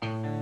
When I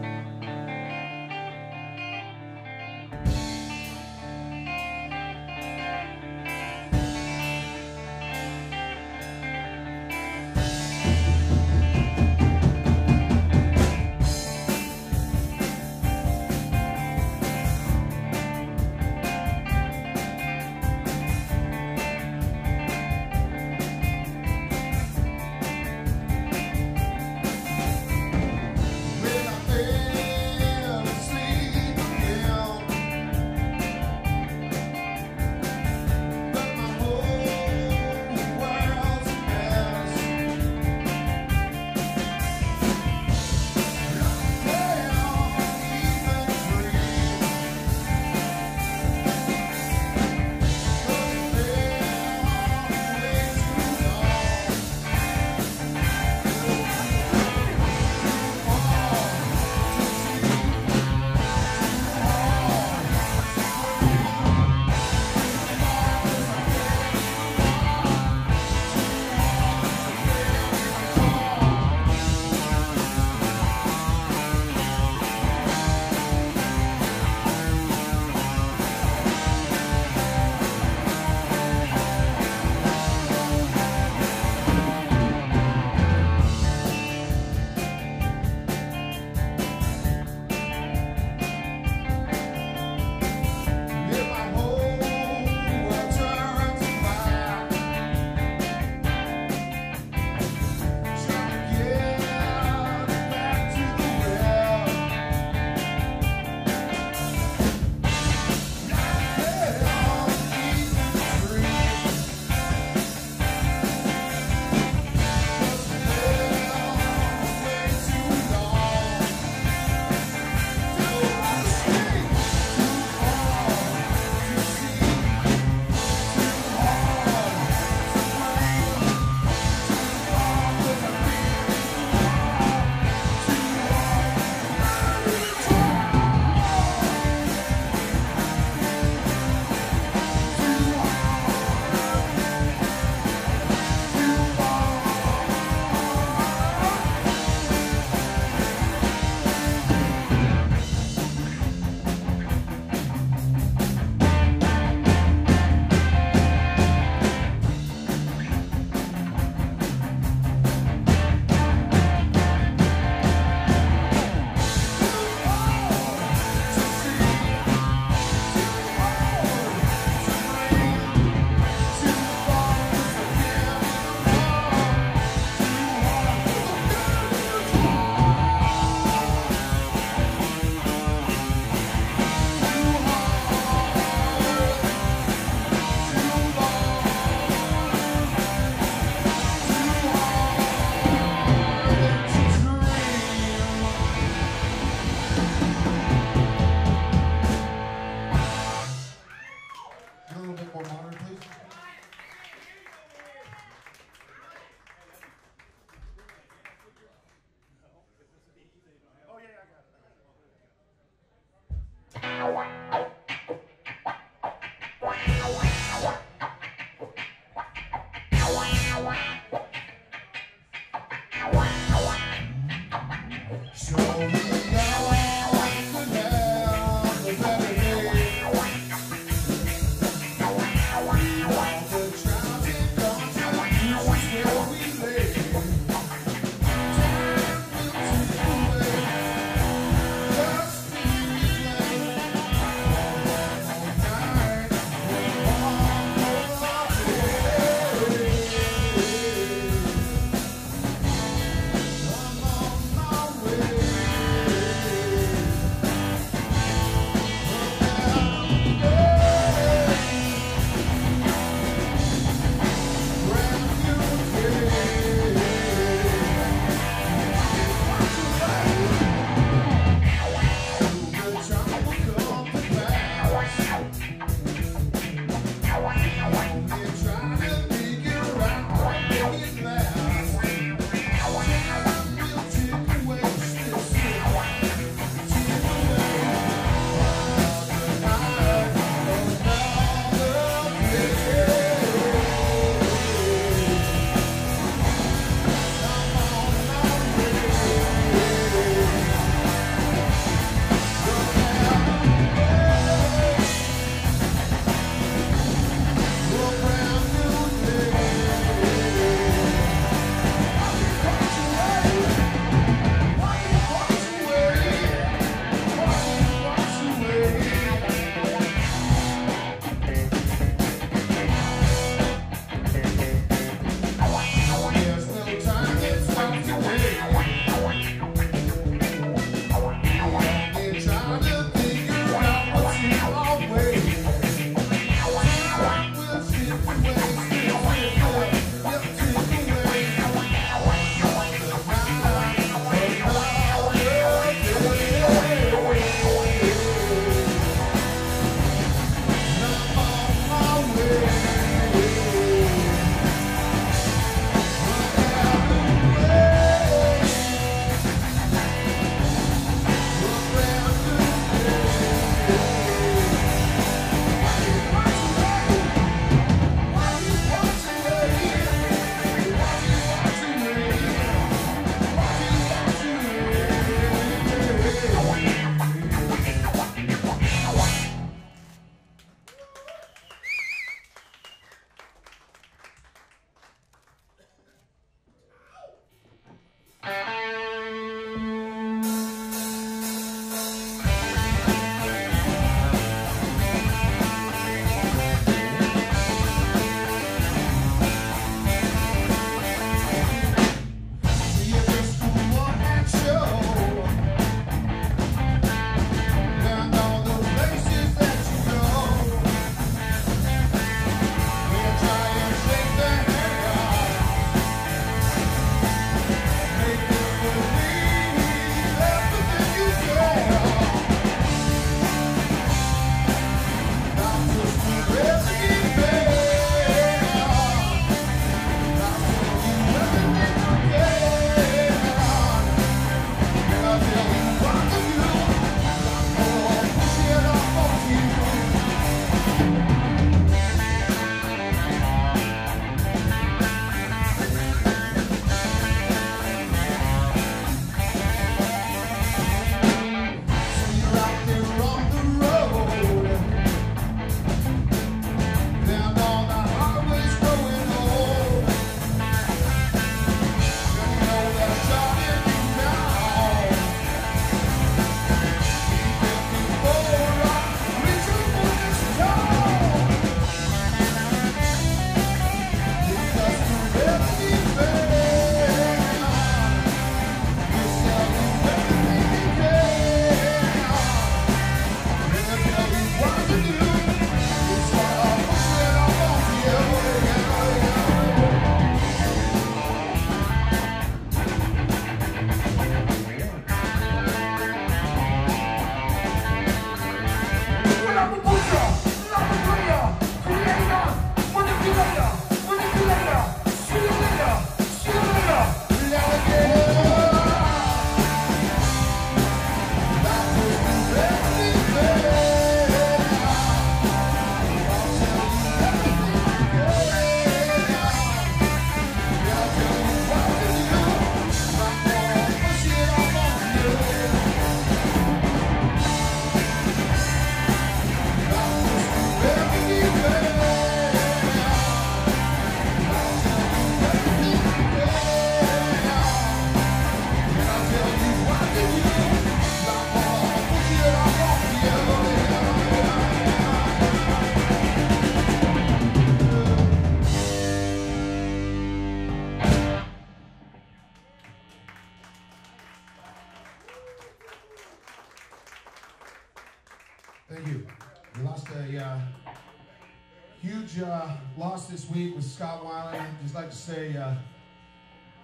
Uh, lost uh, this week with Scott Weiland. I'd just like to say, uh,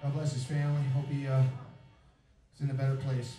God bless his family. Hope he uh, is in a better place.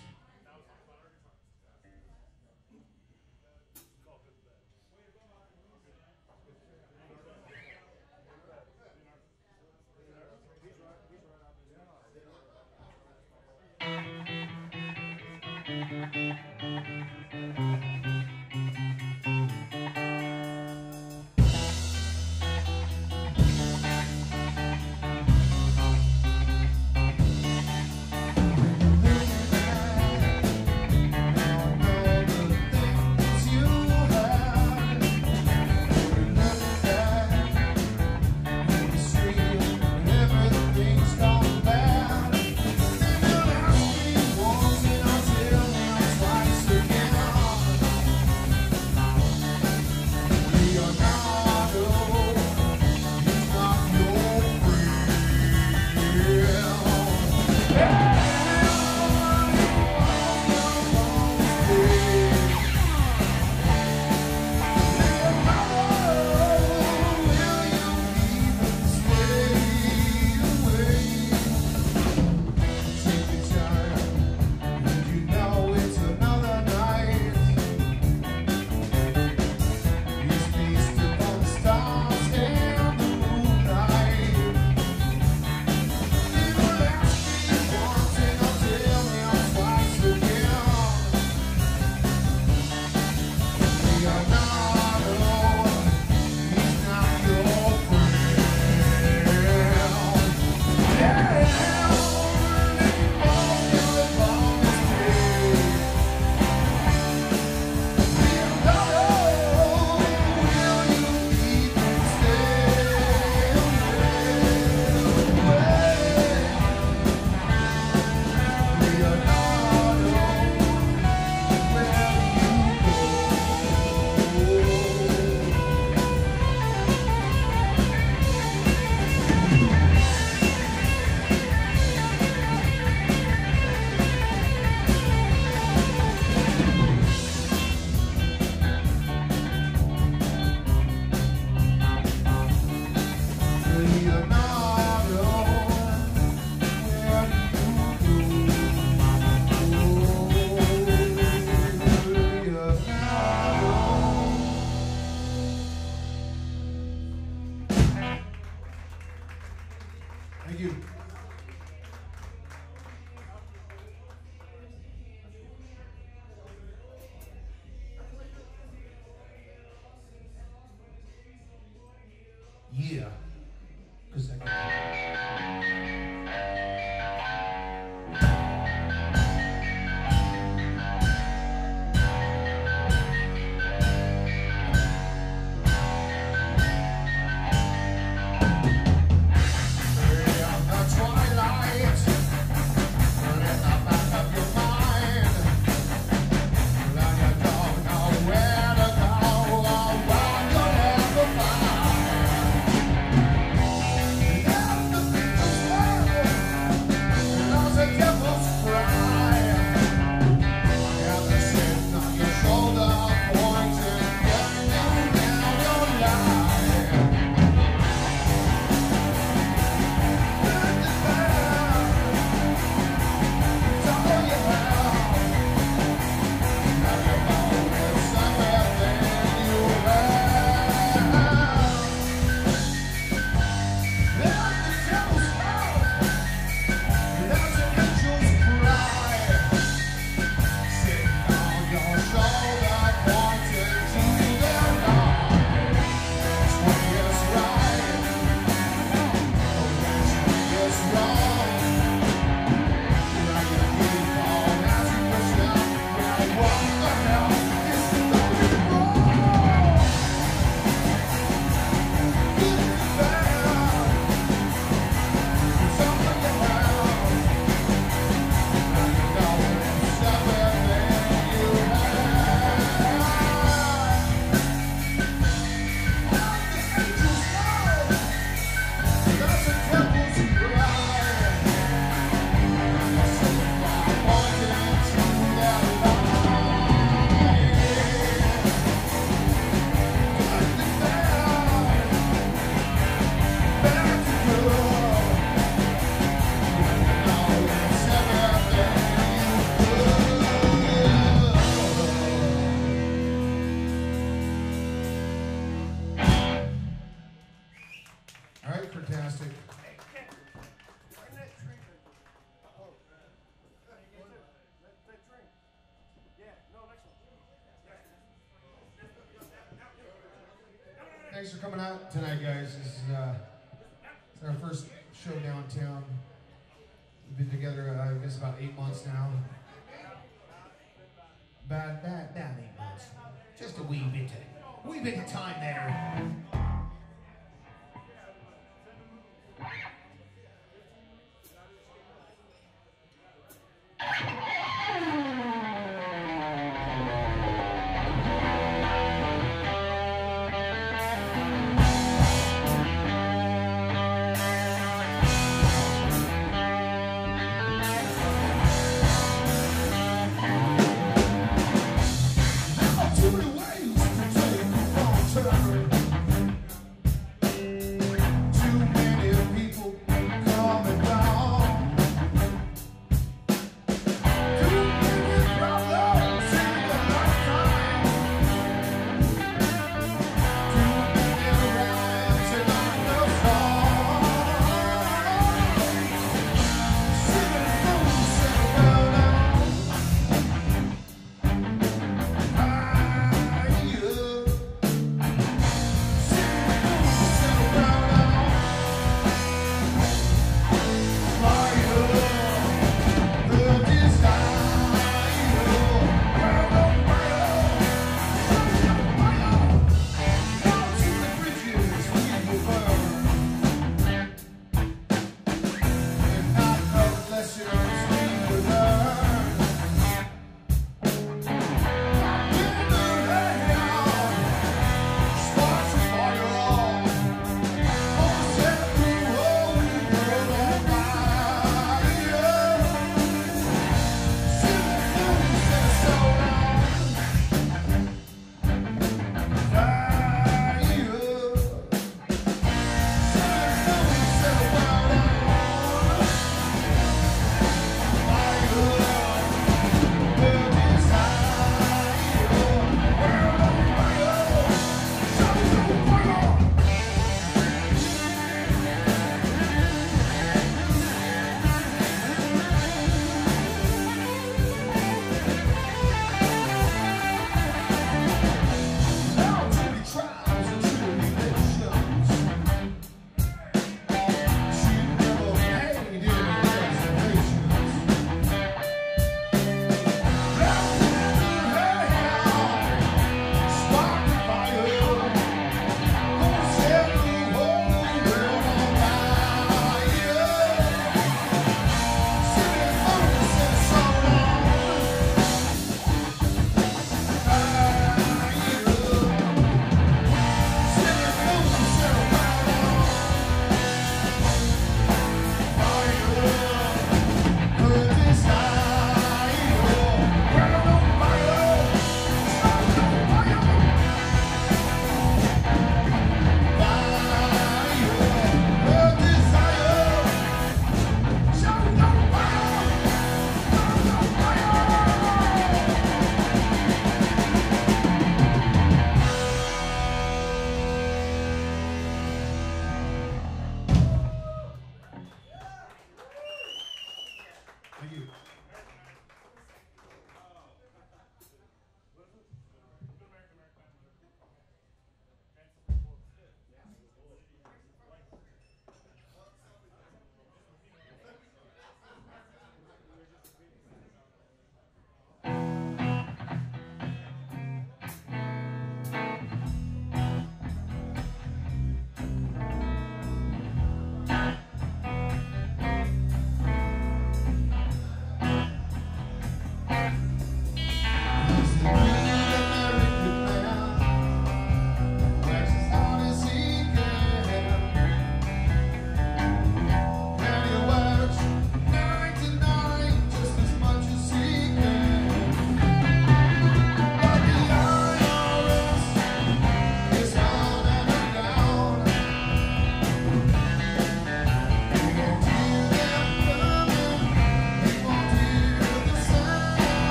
Tonight, guys. This is, uh, our first show downtown. We've been together, uh, I guess, about eight months now. About, about, about eight months. Just a wee bit of, wee bit of time there.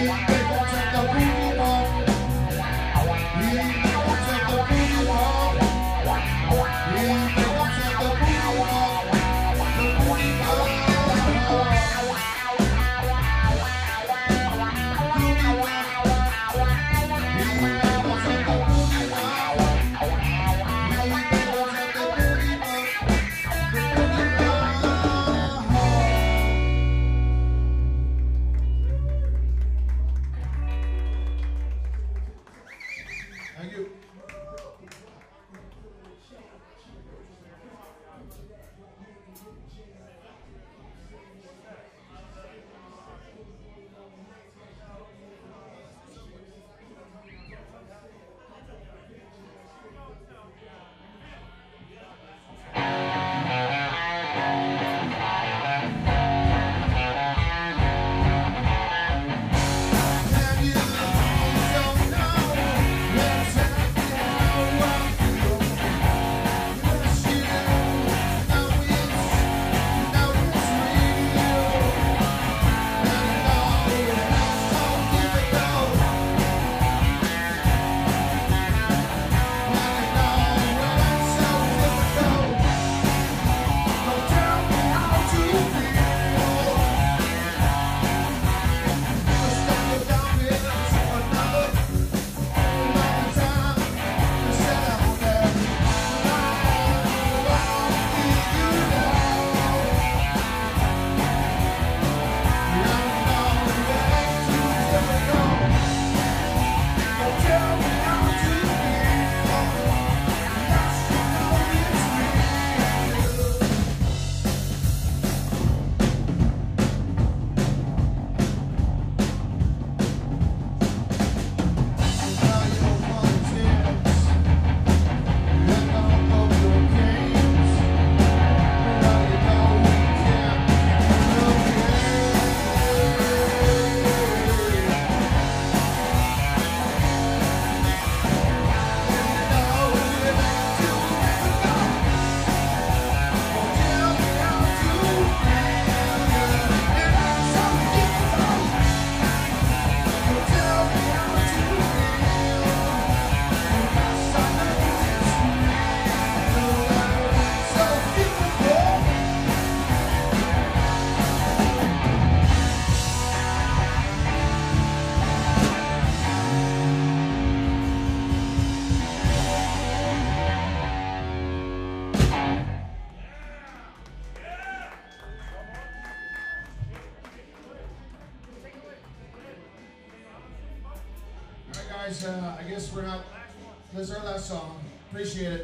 Wow. Appreciate it.